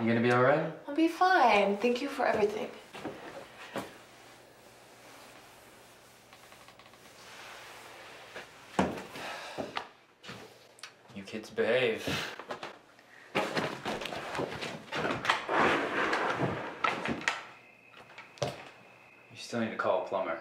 You gonna be alright? I'll be fine. Thank you for everything. You kids behave. You still need to call a plumber.